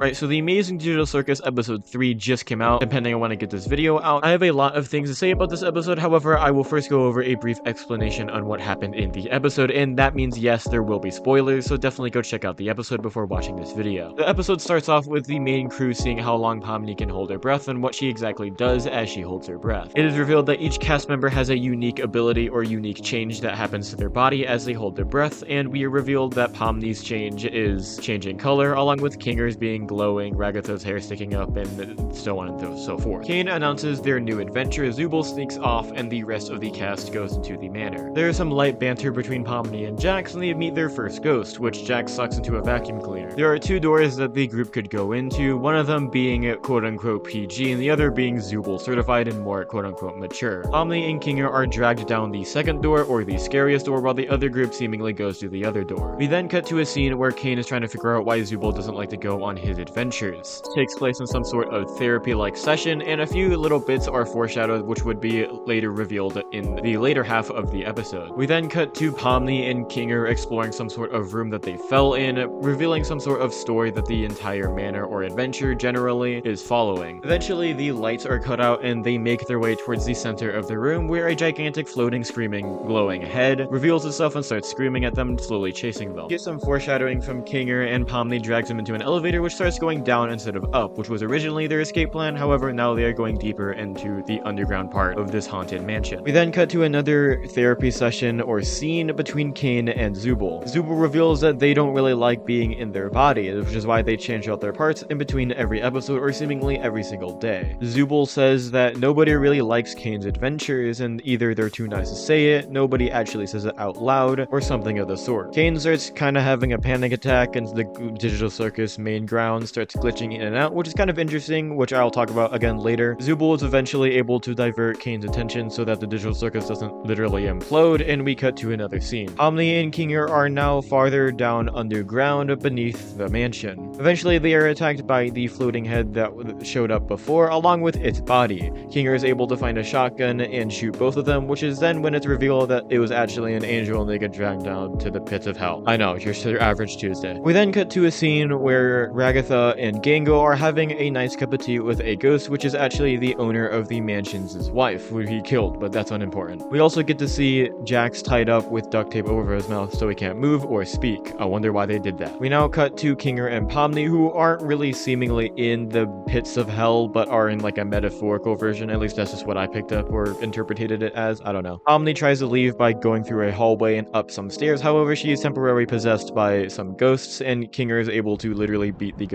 Right, so the Amazing Digital Circus episode 3 just came out, depending on when I get this video out. I have a lot of things to say about this episode, however, I will first go over a brief explanation on what happened in the episode, and that means yes, there will be spoilers, so definitely go check out the episode before watching this video. The episode starts off with the main crew seeing how long Pomni can hold her breath and what she exactly does as she holds her breath. It is revealed that each cast member has a unique ability or unique change that happens to their body as they hold their breath, and we are revealed that Pomni's change is changing color, along with Kinger's being glowing, Ragatha's hair sticking up, and so on and so forth. Caine announces their new adventure, Zooble sneaks off, and the rest of the cast goes into the manor. There is some light banter between Pomni and Jax, and they meet their first ghost, which Jax sucks into a vacuum cleaner. There are two doors that the group could go into, one of them being quote-unquote PG, and the other being Zooble, certified and more quote-unquote mature. Pomni and Kinger are dragged down the second door, or the scariest door, while the other group seemingly goes through the other door. We then cut to a scene where Caine is trying to figure out why Zooble doesn't like to go on his adventures. It takes place in some sort of therapy-like session, and a few little bits are foreshadowed which would be later revealed in the later half of the episode. We then cut to Pomni and Kinger exploring some sort of room that they fell in, revealing some sort of story that the entire manor or adventure generally is following. Eventually, the lights are cut out and they make their way towards the center of the room where a gigantic floating screaming glowing head reveals itself and starts screaming at them, slowly chasing them. Get some foreshadowing from Kinger and Pomni drags him into an elevator which starts going down instead of up, which was originally their escape plan, however now they are going deeper into the underground part of this haunted mansion. We then cut to another therapy session or scene between Caine and Zooble. Zooble reveals that they don't really like being in their body, which is why they change out their parts in between every episode or seemingly every single day. Zooble says that nobody really likes Caine's adventures and either they're too nice to say it, nobody actually says it out loud, or something of the sort. Caine starts kind of having a panic attack in the Digital Circus main ground starts glitching in and out, which is kind of interesting, which I'll talk about again later. Zooble is eventually able to divert Caine's attention so that the Digital Circus doesn't literally implode, and we cut to another scene. Pomni and Kinger are now farther down underground beneath the mansion. Eventually, they are attacked by the floating head that showed up before, along with its body. Kinger is able to find a shotgun and shoot both of them, which is then when it's revealed that it was actually an angel and they get dragged down to the pits of hell. I know, your average Tuesday. We then cut to a scene where Ragatha and Gangle are having a nice cup of tea with a ghost, which is actually the owner of the mansion's wife, who he killed, but that's unimportant. We also get to see Jax tied up with duct tape over his mouth so he can't move or speak. I wonder why they did that. We now cut to Kinger and Pomni, who aren't really seemingly in the pits of hell, but are in like a metaphorical version. At least that's just what I picked up or interpreted it as. I don't know. Pomni tries to leave by going through a hallway and up some stairs. However, she is temporarily possessed by some ghosts, and Kinger is able to literally beat the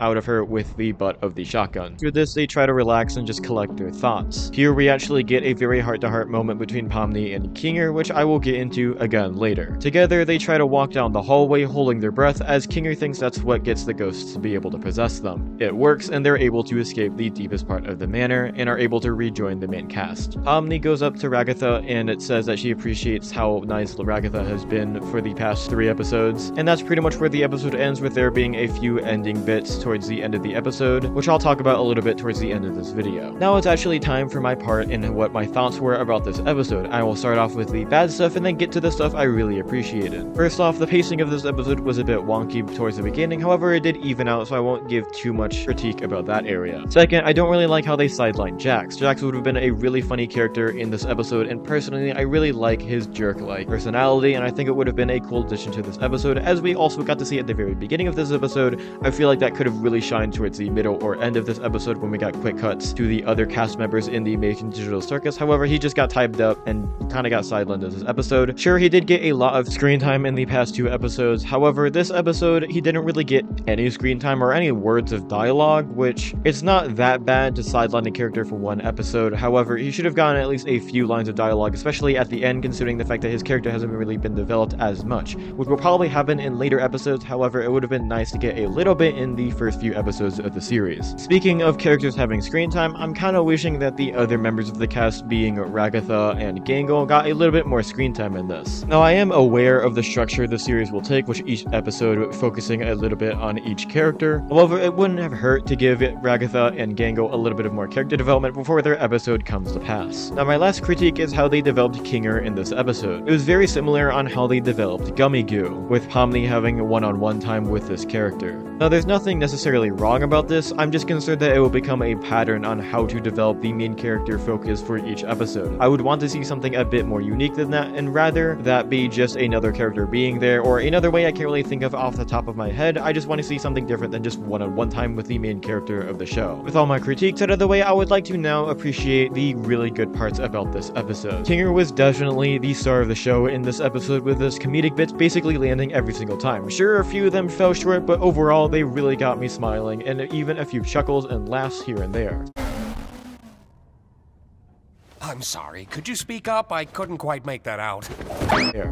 out of her with the butt of the shotgun. Through this, they try to relax and just collect their thoughts. Here, we actually get a very heart-to-heart -heart moment between Pomni and Kinger, which I will get into again later. Together, they try to walk down the hallway holding their breath, as Kinger thinks that's what gets the ghosts to be able to possess them. It works, and they're able to escape the deepest part of the manor, and are able to rejoin the main cast. Pomni goes up to Ragatha, and it says that she appreciates how nice Ragatha has been for the past three episodes, and that's pretty much where the episode ends with there being a few ending bits towards the end of the episode, which I'll talk about a little bit towards the end of this video. Now it's actually time for my part in what my thoughts were about this episode. I will start off with the bad stuff and then get to the stuff I really appreciated. First off, the pacing of this episode was a bit wonky towards the beginning, however it did even out so I won't give too much critique about that area. Second, I don't really like how they sidelined Jax. Jax would have been a really funny character in this episode and personally I really like his jerk-like personality and I think it would have been a cool addition to this episode as we also got to see at the very beginning of this episode. I feel like that could have really shined towards the middle or end of this episode when we got quick cuts to the other cast members in the Amazing Digital Circus. However, he just got typed up and kind of got sidelined in this episode. Sure, he did get a lot of screen time in the past two episodes. However, this episode, he didn't really get any screen time or any words of dialogue, which it's not that bad to sideline a character for one episode. However, he should have gotten at least a few lines of dialogue, especially at the end, considering the fact that his character hasn't really been developed as much, which will probably happen in later episodes. However, it would have been nice to get a little bit in the first few episodes of the series. Speaking of characters having screen time, I'm kind of wishing that the other members of the cast, being Ragatha and Gangle, got a little bit more screen time in this. Now, I am aware of the structure the series will take, which each episode focusing a little bit on each character. However, it wouldn't have hurt to give Ragatha and Gangle a little bit of more character development before their episode comes to pass. Now, my last critique is how they developed Kinger in this episode. It was very similar on how they developed Gummigoo, with Pomni having one-on-one -on -one time with this character. Now, there's there's nothing necessarily wrong about this, I'm just concerned that it will become a pattern on how to develop the main character focus for each episode. I would want to see something a bit more unique than that, and rather that be just another character being there, or another way I can't really think of off the top of my head, I just want to see something different than just one-on-one -on -one time with the main character of the show. With all my critiques out of the way, I would like to now appreciate the really good parts about this episode. Kinger was definitely the star of the show in this episode with his comedic bits basically landing every single time. Sure, a few of them fell short, but overall they really got me smiling, and even a few chuckles and laughs here and there. I'm sorry. Could you speak up? I couldn't quite make that out.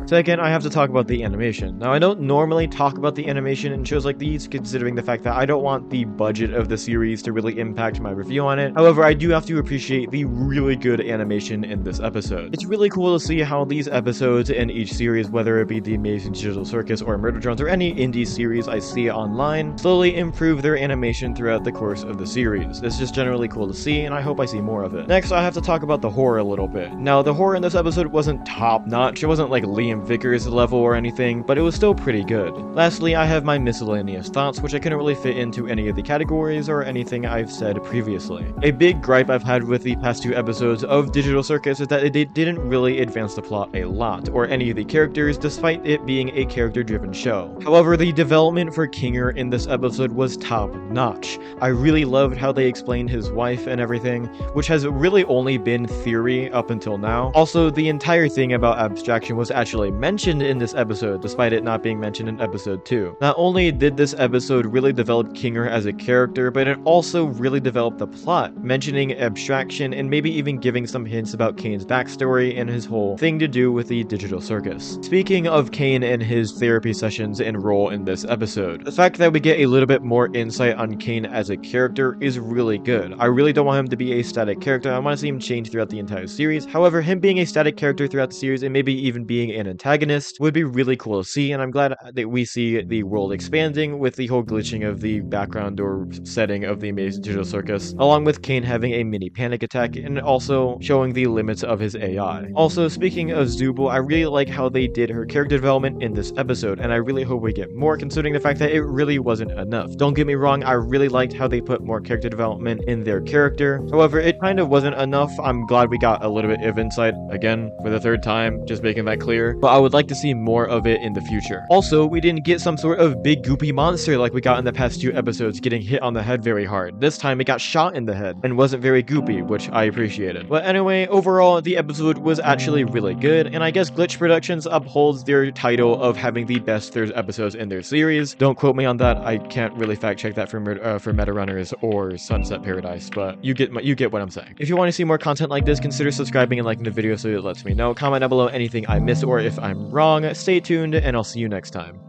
Second, I have to talk about the animation. Now, I don't normally talk about the animation in shows like these, considering the fact that I don't want the budget of the series to really impact my review on it. However, I do have to appreciate the really good animation in this episode. It's really cool to see how these episodes in each series, whether it be The Amazing Digital Circus or Murder Drones or any indie series I see online, slowly improve their animation throughout the course of the series. It's just generally cool to see, and I hope I see more of it. Next, I have to talk about the horror horror a little bit. Now, the horror in this episode wasn't top notch, it wasn't like Liam Vickers level or anything, but it was still pretty good. Lastly, I have my miscellaneous thoughts, which I couldn't really fit into any of the categories or anything I've said previously. A big gripe I've had with the past two episodes of Digital Circus is that they didn't really advance the plot a lot, or any of the characters, despite it being a character-driven show. However, the development for Kinger in this episode was top notch. I really loved how they explained his wife and everything, which has really only been theory up until now. Also, the entire thing about abstraction was actually mentioned in this episode, despite it not being mentioned in episode 2. Not only did this episode really develop Kinger as a character, but it also really developed the plot, mentioning abstraction and maybe even giving some hints about Caine's backstory and his whole thing to do with the digital circus. Speaking of Caine and his therapy sessions and role in this episode, the fact that we get a little bit more insight on Caine as a character is really good. I really don't want him to be a static character, I want to see him change throughout the entire series. However, him being a static character throughout the series and maybe even being an antagonist would be really cool to see, and I'm glad uh, that we see the world expanding with the whole glitching of the background or setting of the Amazing Digital Circus, along with Caine having a mini panic attack and also showing the limits of his AI. Also, speaking of Zooble, I really like how they did her character development in this episode, and I really hope we get more considering the fact that it really wasn't enough. Don't get me wrong, I really liked how they put more character development in their character. However, it kind of wasn't enough. I'm glad we got a little bit of insight, again, for the third time, just making that clear, but I would like to see more of it in the future. Also, we didn't get some sort of big goopy monster like we got in the past two episodes getting hit on the head very hard. This time it got shot in the head and wasn't very goopy, which I appreciated. But anyway, overall, the episode was actually really good, and I guess Glitch Productions upholds their title of having the best third episodes in their series. Don't quote me on that, I can't really fact check that for, uh, for Meta Runners or Sunset Paradise, but you get, my, you get what I'm saying. If you want to see more content like this, consider subscribing and liking the video so it lets me know. Comment down below anything I missed or if I'm wrong. Stay tuned, and I'll see you next time.